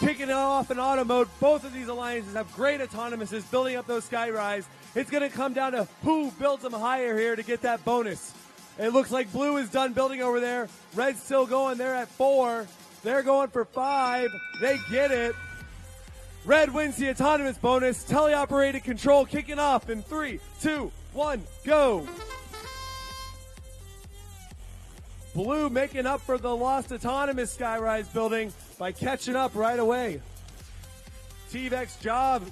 kicking it off in auto mode. Both of these alliances have great autonomouses building up those skyrise. It's going to come down to who builds them higher here to get that bonus. It looks like blue is done building over there. Red's still going. They're at four. They're going for five. They get it. Red wins the autonomous bonus. Teleoperated control kicking off in three, two, one, go. Blue making up for the lost autonomous skyrise building by catching up right away. T-Vex job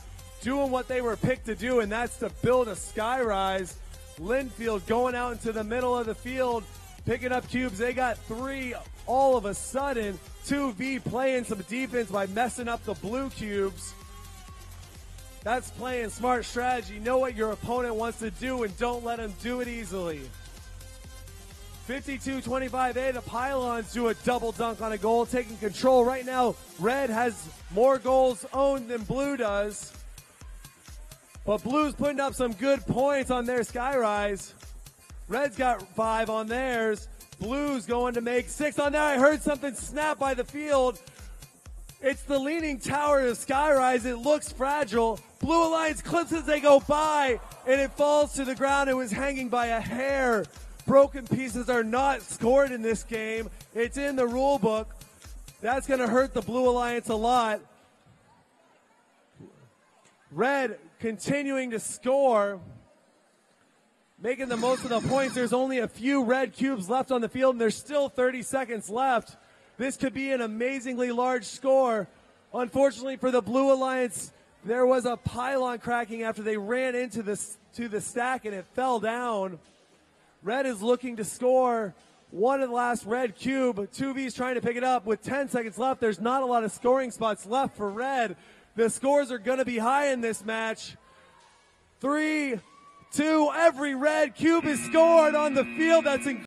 doing what they were picked to do, and that's to build a skyrise. Lynfield going out into the middle of the field, picking up cubes. They got three all of a sudden. 2V playing some defense by messing up the blue cubes. That's playing smart strategy. Know what your opponent wants to do and don't let him do it easily. 52-25A, the Pilons do a double dunk on a goal, taking control. Right now, Red has more goals owned than Blue does. But Blue's putting up some good points on their Skyrise. Red's got five on theirs. Blue's going to make six on there. I heard something snap by the field. It's the leaning tower of Skyrise. It looks fragile. Blue Alliance clips as they go by, and it falls to the ground. It was hanging by a hair. Broken pieces are not scored in this game. It's in the rule book. That's going to hurt the Blue Alliance a lot. Red continuing to score, making the most of the points. There's only a few red cubes left on the field, and there's still 30 seconds left. This could be an amazingly large score. Unfortunately for the Blue Alliance, there was a pylon cracking after they ran into the, to the stack and it fell down. Red is looking to score one of the last red cube. 2V's trying to pick it up with 10 seconds left. There's not a lot of scoring spots left for red. The scores are going to be high in this match. Three, two, every red cube is scored on the field. That's incredible.